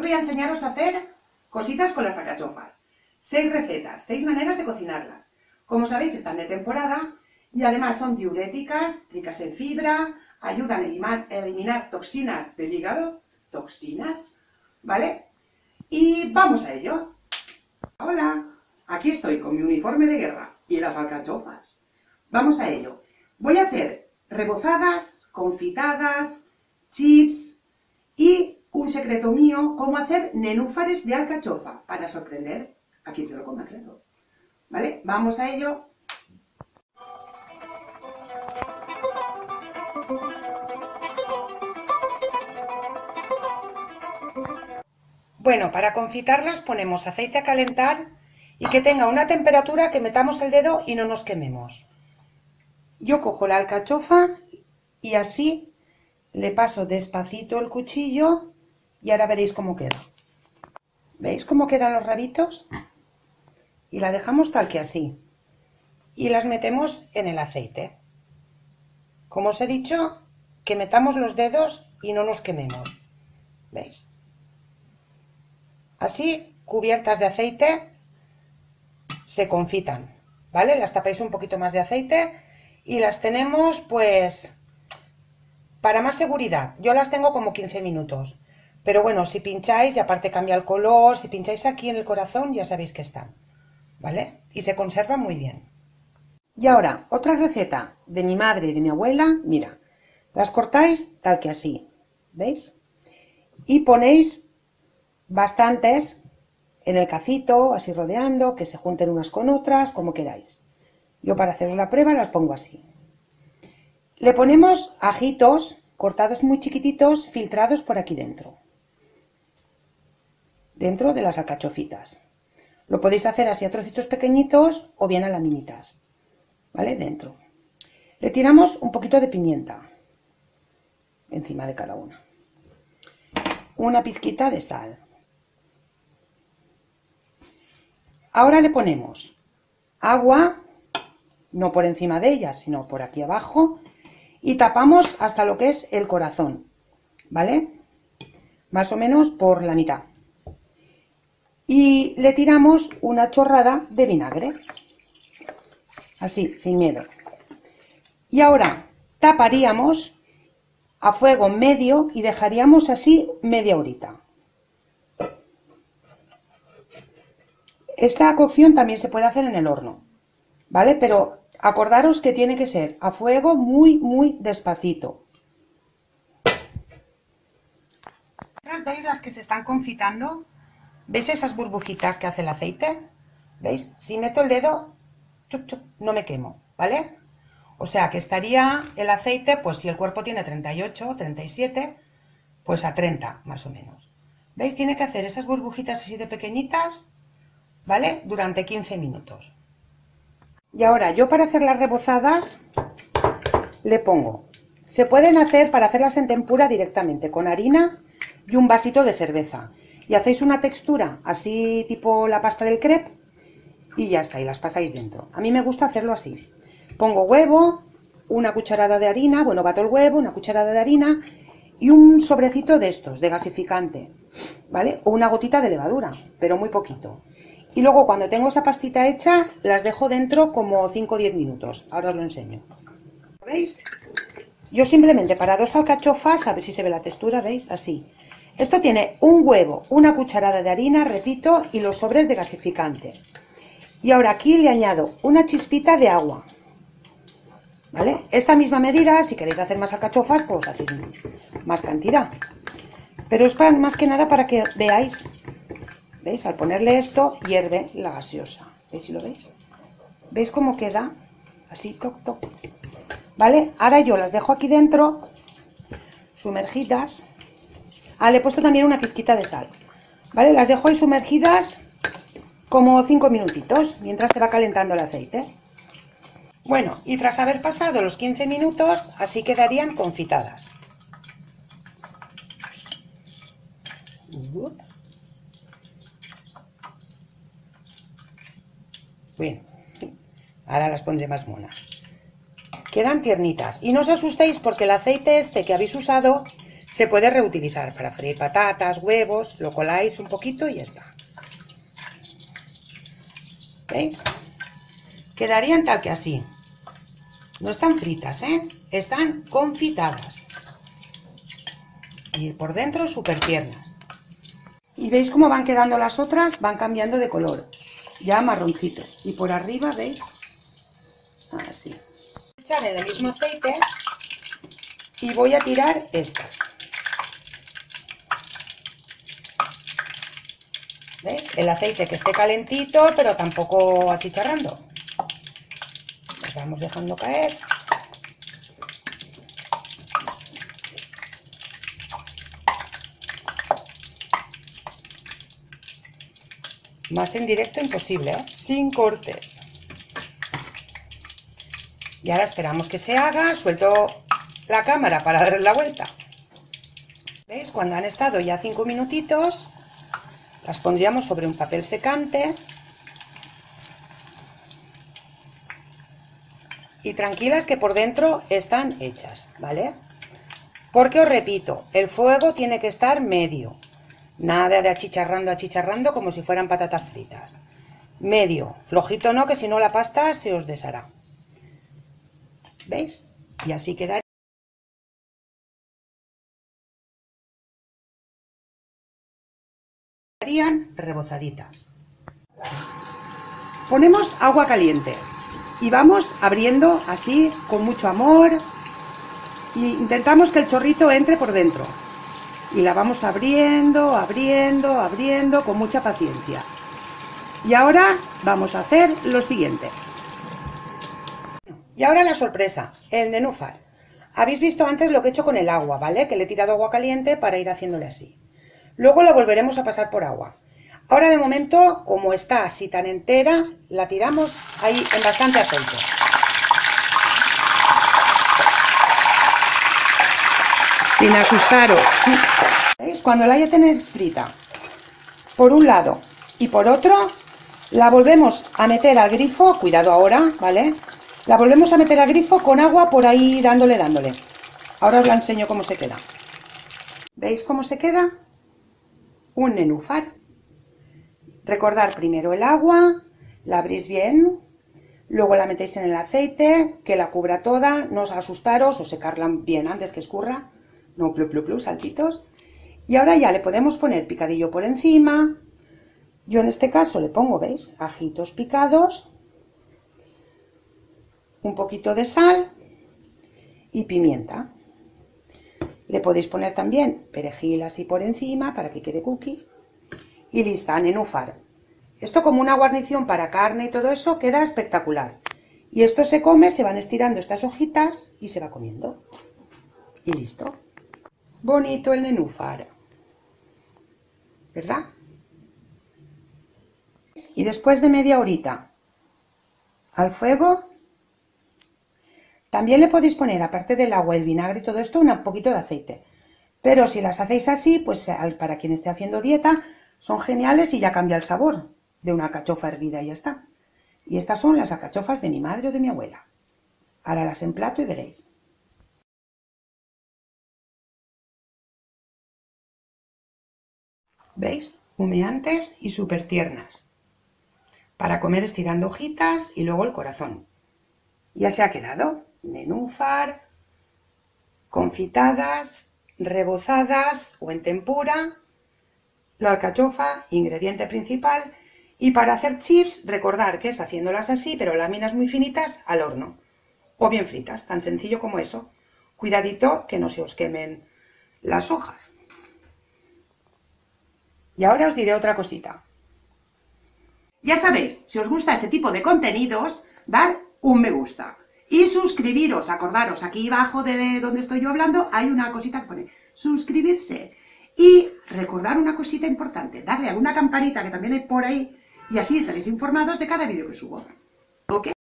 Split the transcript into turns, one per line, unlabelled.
Voy a enseñaros a hacer cositas con las alcachofas. Seis recetas, seis maneras de cocinarlas. Como sabéis, están de temporada y además son diuréticas, ricas en fibra, ayudan a eliminar, toxinas del hígado, toxinas, ¿vale? Y vamos a ello. Hola, aquí estoy con mi uniforme de guerra y las alcachofas. Vamos a ello. Voy a hacer rebozadas, confitadas, chips y un secreto mío, cómo hacer nenúfares de alcachofa para sorprender a quien se lo coma. ¿Vale? Vamos a ello. Bueno, para confitarlas ponemos aceite a calentar y que tenga una temperatura que metamos el dedo y no nos quememos. Yo cojo la alcachofa y así le paso despacito el cuchillo y ahora veréis cómo queda. ¿Veis cómo quedan los rabitos? Y la dejamos tal que así. Y las metemos en el aceite. Como os he dicho, que metamos los dedos y no nos quememos. ¿Veis? Así, cubiertas de aceite, se confitan. ¿Vale? Las tapáis un poquito más de aceite y las tenemos pues para más seguridad. Yo las tengo como 15 minutos. Pero bueno, si pincháis, y aparte cambia el color, si pincháis aquí en el corazón, ya sabéis que están. ¿Vale? Y se conservan muy bien. Y ahora, otra receta de mi madre y de mi abuela, mira, las cortáis tal que así, ¿veis? Y ponéis bastantes en el cacito, así rodeando, que se junten unas con otras, como queráis. Yo para haceros la prueba las pongo así. Le ponemos ajitos cortados muy chiquititos, filtrados por aquí dentro dentro de las alcachofitas. Lo podéis hacer así a trocitos pequeñitos o bien a laminitas, ¿vale? Dentro. Le tiramos un poquito de pimienta encima de cada una. Una pizquita de sal. Ahora le ponemos agua, no por encima de ella, sino por aquí abajo, y tapamos hasta lo que es el corazón, ¿vale? Más o menos por la mitad y le tiramos una chorrada de vinagre. Así, sin miedo. Y ahora taparíamos a fuego medio y dejaríamos así media horita. Esta cocción también se puede hacer en el horno, ¿vale? Pero acordaros que tiene que ser a fuego muy, muy despacito. ¿Veis las que se están confitando? ¿Veis esas burbujitas que hace el aceite? ¿Veis? Si meto el dedo, no me quemo, ¿vale? O sea que estaría el aceite, pues si el cuerpo tiene 38, 37, pues a 30 más o menos. ¿Veis? Tiene que hacer esas burbujitas así de pequeñitas, ¿vale? Durante 15 minutos. Y ahora yo para hacer las rebozadas le pongo, se pueden hacer para hacerlas en tempura directamente con harina y un vasito de cerveza y hacéis una textura así tipo la pasta del crepe y ya está, y las pasáis dentro. A mí me gusta hacerlo así. Pongo huevo, una cucharada de harina, bueno, bato el huevo, una cucharada de harina y un sobrecito de estos, de gasificante, ¿vale? O una gotita de levadura, pero muy poquito. Y luego cuando tengo esa pastita hecha, las dejo dentro como 5 o 10 minutos. Ahora os lo enseño. ¿Veis? Yo simplemente para dos alcachofas, a ver si se ve la textura, ¿veis? Así. Esto tiene un huevo, una cucharada de harina, repito, y los sobres de gasificante. Y ahora aquí le añado una chispita de agua. ¿Vale? Esta misma medida, si queréis hacer más alcachofas, pues hacéis más cantidad. Pero es más que nada para que veáis. ¿Veis? Al ponerle esto, hierve la gaseosa. ¿Veis si lo veis? ¿Veis cómo queda? Así, toc, toc. ¿Vale? Ahora yo las dejo aquí dentro, sumergidas. Ah, le he puesto también una pizquita de sal. ¿Vale? Las dejo ahí sumergidas como 5 minutitos, mientras se va calentando el aceite. Bueno, y tras haber pasado los 15 minutos, así quedarían confitadas. Bien, ahora las pondré más monas. Quedan tiernitas. Y no os asustéis porque el aceite este que habéis usado se puede reutilizar para freír patatas, huevos, lo coláis un poquito y ya está. ¿Veis? Quedarían tal que así. No están fritas, ¿eh? Están confitadas. Y por dentro súper tiernas. Y veis cómo van quedando las otras, van cambiando de color. Ya marroncito. Y por arriba, ¿veis? Así. Echar en el mismo aceite y voy a tirar estas. ¿Veis? El aceite que esté calentito, pero tampoco achicharrando. Vamos dejando caer. Más en directo imposible, ¿eh? sin cortes. Y ahora esperamos que se haga, suelto la cámara para darle la vuelta. ¿Veis? Cuando han estado ya cinco minutitos, las pondríamos sobre un papel secante. Y tranquilas que por dentro están hechas, ¿vale? Porque os repito, el fuego tiene que estar medio. Nada de achicharrando, achicharrando como si fueran patatas fritas. Medio. Flojito no, que si no la pasta se os deshará. ¿Veis? Y así quedaría. Rebozaditas. Ponemos agua caliente y vamos abriendo así con mucho amor y intentamos que el chorrito entre por dentro y la vamos abriendo, abriendo, abriendo con mucha paciencia. Y ahora vamos a hacer lo siguiente. Y ahora la sorpresa, el nenúfar. Habéis visto antes lo que he hecho con el agua, ¿vale? Que le he tirado agua caliente para ir haciéndole así. Luego la volveremos a pasar por agua. Ahora de momento, como está así tan entera, la tiramos ahí en bastante aceite. Sin asustaros. ¿Veis? Cuando la ya tenéis frita, por un lado y por otro, la volvemos a meter al grifo, cuidado ahora, ¿vale? La volvemos a meter al grifo con agua por ahí dándole, dándole. Ahora os la enseño cómo se queda. ¿Veis cómo se queda? Un nenúfar. Recordar primero el agua, la abrís bien, luego la metéis en el aceite, que la cubra toda, no os asustaros o secarla bien antes que escurra, no plu plu plu, saltitos. Y ahora ya le podemos poner picadillo por encima. Yo en este caso le pongo, ¿veis? Ajitos picados, un poquito de sal y pimienta. Le podéis poner también perejil así por encima para que quede cookie y lista, nenúfar. Esto como una guarnición para carne y todo eso queda espectacular. Y esto se come, se van estirando estas hojitas y se va comiendo. Y listo. Bonito el nenúfar. ¿Verdad? Y después de media horita al fuego, también le podéis poner, aparte del agua, el vinagre y todo esto, un poquito de aceite. Pero si las hacéis así, pues para quien esté haciendo dieta, son geniales y ya cambia el sabor de una cachofa hervida y ya está. Y estas son las acachofas de mi madre o de mi abuela. Ahora las emplato y veréis. ¿Veis? Humeantes y súper tiernas. Para comer estirando hojitas y luego el corazón. Ya se ha quedado. Nenúfar, confitadas, rebozadas o en tempura la alcachofa, ingrediente principal, y para hacer chips, recordar que es haciéndolas así, pero láminas muy finitas, al horno. O bien fritas, tan sencillo como eso. Cuidadito que no se os quemen las hojas. Y ahora os diré otra cosita. Ya sabéis, si os gusta este tipo de contenidos, dar un me gusta. Y suscribiros, acordaros, aquí abajo de donde estoy yo hablando, hay una cosita que pone suscribirse. Y recordar una cosita importante, darle a una campanita que también hay por ahí y así estaréis informados de cada vídeo que subo. ¿Ok?